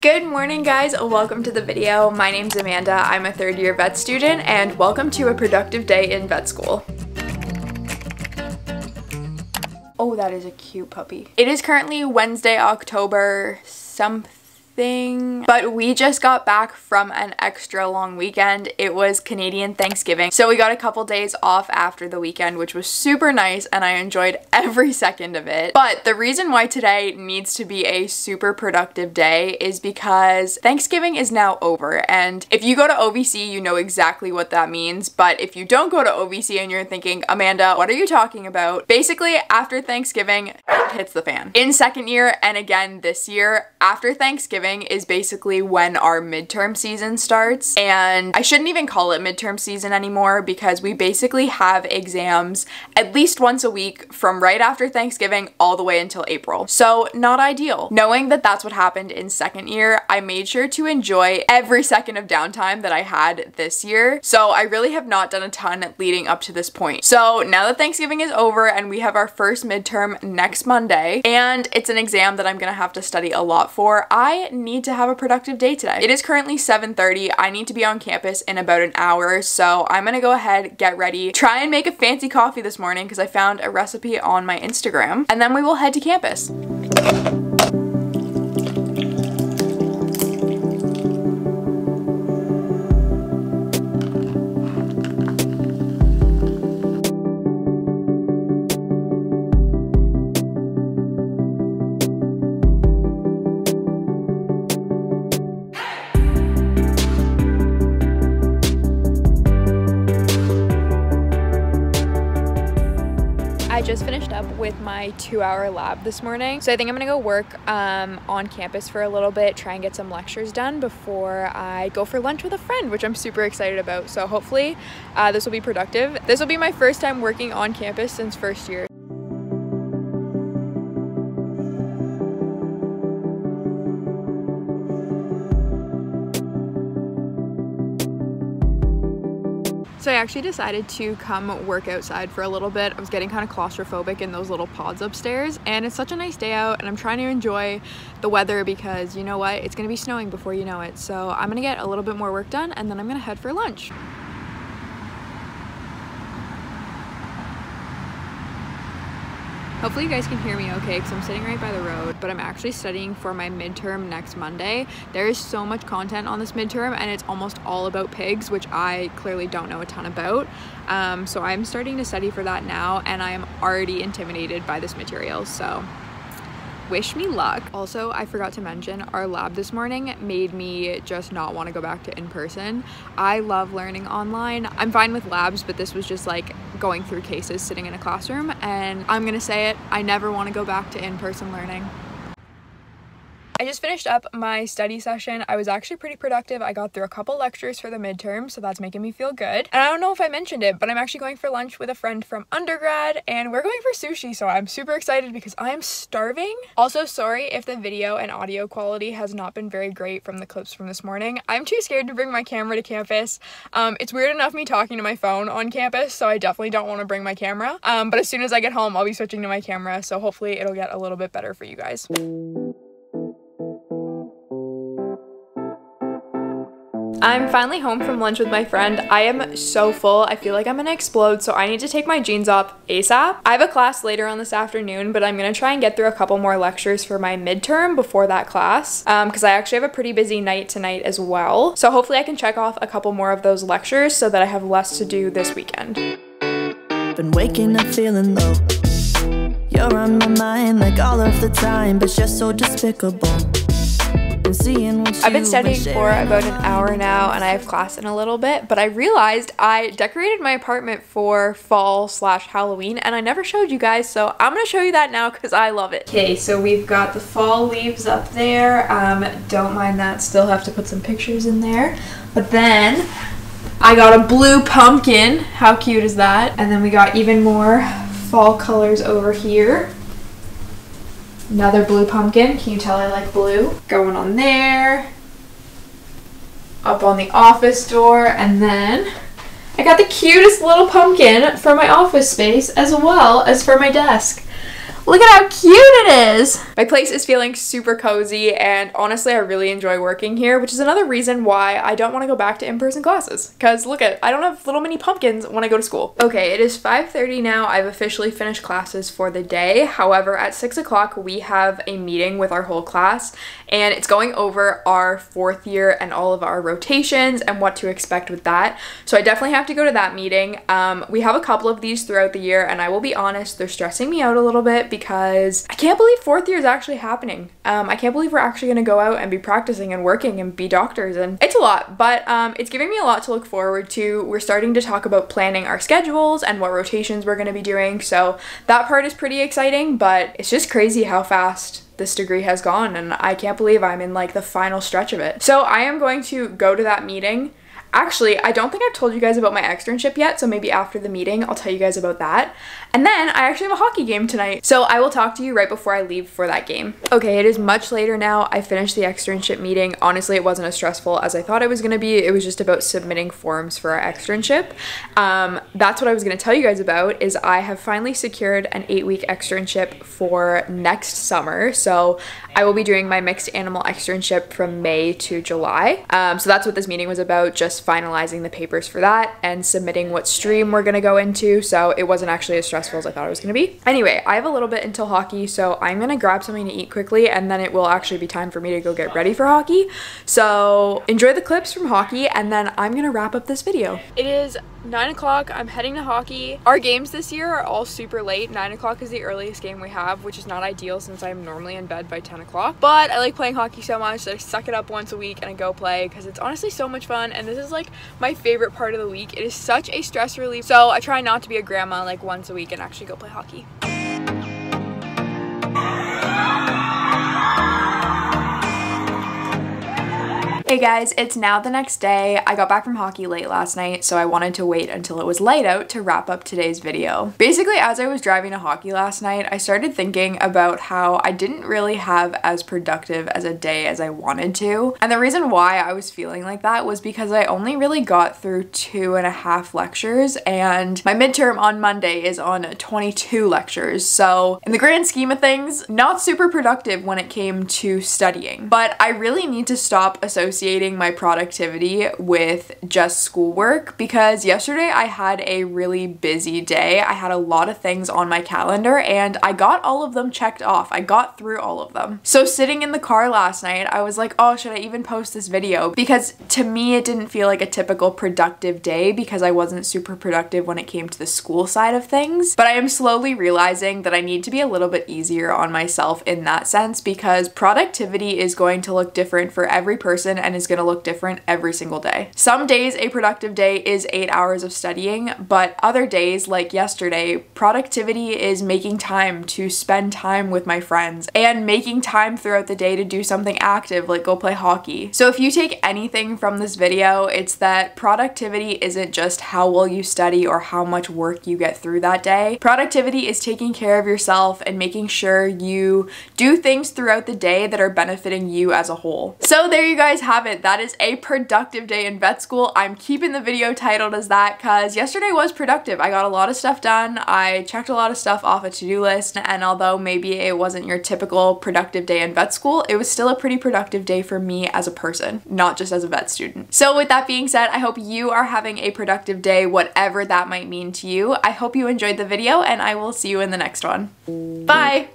Good morning guys, welcome to the video. My name's Amanda, I'm a third year vet student and welcome to a productive day in vet school. Oh, that is a cute puppy. It is currently Wednesday, October something thing. But we just got back from an extra long weekend. It was Canadian Thanksgiving. So we got a couple days off after the weekend, which was super nice and I enjoyed every second of it. But the reason why today needs to be a super productive day is because Thanksgiving is now over. And if you go to OVC, you know exactly what that means. But if you don't go to OVC and you're thinking, Amanda, what are you talking about? Basically, after Thanksgiving, it hits the fan. In second year and again this year, after Thanksgiving, Is basically when our midterm season starts. And I shouldn't even call it midterm season anymore because we basically have exams at least once a week from right after Thanksgiving all the way until April. So not ideal. Knowing that that's what happened in second year, I made sure to enjoy every second of downtime that I had this year. So I really have not done a ton leading up to this point. So now that Thanksgiving is over and we have our first midterm next Monday, and it's an exam that I'm gonna have to study a lot for, I need to have a productive day today. It is currently 7.30. I need to be on campus in about an hour, so I'm gonna go ahead, get ready, try and make a fancy coffee this morning because I found a recipe on my Instagram, and then we will head to campus. Just finished up with my two hour lab this morning. So I think I'm gonna go work um, on campus for a little bit, try and get some lectures done before I go for lunch with a friend, which I'm super excited about. So hopefully uh, this will be productive. This will be my first time working on campus since first year. So I actually decided to come work outside for a little bit. I was getting kind of claustrophobic in those little pods upstairs and it's such a nice day out and I'm trying to enjoy the weather because you know what, it's gonna be snowing before you know it. So I'm gonna get a little bit more work done and then I'm gonna head for lunch. Hopefully you guys can hear me okay because I'm sitting right by the road, but I'm actually studying for my midterm next Monday. There is so much content on this midterm and it's almost all about pigs, which I clearly don't know a ton about. Um, so I'm starting to study for that now and I am already intimidated by this material. So wish me luck. Also, I forgot to mention, our lab this morning made me just not want to go back to in-person. I love learning online. I'm fine with labs, but this was just like going through cases sitting in a classroom and I'm gonna say it, I never want to go back to in-person learning. Just finished up my study session. I was actually pretty productive. I got through a couple lectures for the midterm, so that's making me feel good. And I don't know if I mentioned it, but I'm actually going for lunch with a friend from undergrad, and we're going for sushi, so I'm super excited because I am starving. Also, sorry if the video and audio quality has not been very great from the clips from this morning. I'm too scared to bring my camera to campus. Um, it's weird enough me talking to my phone on campus, so I definitely don't want to bring my camera. Um, but as soon as I get home, I'll be switching to my camera, so hopefully it'll get a little bit better for you guys. I'm finally home from lunch with my friend. I am so full. I feel like I'm gonna explode, so I need to take my jeans off ASAP. I have a class later on this afternoon, but I'm gonna try and get through a couple more lectures for my midterm before that class, because um, I actually have a pretty busy night tonight as well. So hopefully I can check off a couple more of those lectures so that I have less to do this weekend. Been waking up feeling low. You're on my mind like all of the time, but you're so despicable. I've been studying for about an hour now and I have class in a little bit, but I realized I decorated my apartment for fall slash Halloween and I never showed you guys, so I'm gonna show you that now because I love it. Okay, so we've got the fall leaves up there. Um, don't mind that, still have to put some pictures in there. But then I got a blue pumpkin. How cute is that? And then we got even more fall colors over here. Another blue pumpkin. Can you tell I like blue? Going on there. Up on the office door. And then I got the cutest little pumpkin for my office space as well as for my desk. Look at how cute it is. My place is feeling super cozy and honestly I really enjoy working here, which is another reason why I don't want to go back to in-person classes. Cause look at, I don't have little mini pumpkins when I go to school. Okay, it is 5.30 now. I've officially finished classes for the day. However, at 6 o'clock we have a meeting with our whole class and it's going over our fourth year and all of our rotations and what to expect with that. So I definitely have to go to that meeting. Um, we have a couple of these throughout the year and I will be honest, they're stressing me out a little bit because I can't believe fourth year is actually happening. Um, I can't believe we're actually to go out and be practicing and working and be doctors and it's a lot, but um, it's giving me a lot to look forward to. We're starting to talk about planning our schedules and what rotations we're to be doing. So that part is pretty exciting, but it's just crazy how fast this degree has gone and I can't believe I'm in like the final stretch of it. So I am going to go to that meeting Actually, I don't think I've told you guys about my externship yet, so maybe after the meeting I'll tell you guys about that. And then I actually have a hockey game tonight, so I will talk to you right before I leave for that game. Okay, it is much later now. I finished the externship meeting. Honestly, it wasn't as stressful as I thought it was going to be. It was just about submitting forms for our externship. Um, that's what I was going to tell you guys about is I have finally secured an eight-week externship for next summer. So I will be doing my mixed animal externship from May to July. Um, so that's what this meeting was about, just just finalizing the papers for that and submitting what stream we're gonna go into. So it wasn't actually as stressful as I thought it was gonna be. Anyway, I have a little bit until hockey, so I'm gonna grab something to eat quickly and then it will actually be time for me to go get ready for hockey. So enjoy the clips from hockey and then I'm gonna wrap up this video. It is 9 o'clock, I'm heading to hockey. Our games this year are all super late. 9 o'clock is the earliest game we have, which is not ideal since I'm normally in bed by 10 o'clock. But I like playing hockey so much that I suck it up once a week and I go play because it's honestly so much fun and this is like my favorite part of the week. It is such a stress relief. So I try not to be a grandma like once a week and actually go play hockey. Hey guys, it's now the next day. I got back from hockey late last night, so I wanted to wait until it was light out to wrap up today's video. Basically, as I was driving to hockey last night, I started thinking about how I didn't really have as productive as a day as I wanted to. And the reason why I was feeling like that was because I only really got through two and a half lectures, and my midterm on Monday is on 22 lectures. So in the grand scheme of things, not super productive when it came to studying. But I really need to stop associating associating my productivity with just schoolwork because yesterday I had a really busy day. I had a lot of things on my calendar and I got all of them checked off. I got through all of them. So sitting in the car last night, I was like, oh, should I even post this video? Because to me, it didn't feel like a typical productive day because I wasn't super productive when it came to the school side of things. But I am slowly realizing that I need to be a little bit easier on myself in that sense because productivity is going to look different for every person and is going to look different every single day. Some days a productive day is eight hours of studying, but other days like yesterday, productivity is making time to spend time with my friends and making time throughout the day to do something active like go play hockey. So if you take anything from this video, it's that productivity isn't just how well you study or how much work you get through that day. Productivity is taking care of yourself and making sure you do things throughout the day that are benefiting you as a whole. So there you guys have it. That is a productive day in vet school. I'm keeping the video titled as that because yesterday was productive. I got a lot of stuff done. I checked a lot of stuff off a to-do list and although maybe it wasn't your typical productive day in vet school, it was still a pretty productive day for me as a person, not just as a vet student. So with that being said, I hope you are having a productive day, whatever that might mean to you. I hope you enjoyed the video and I will see you in the next one. Bye!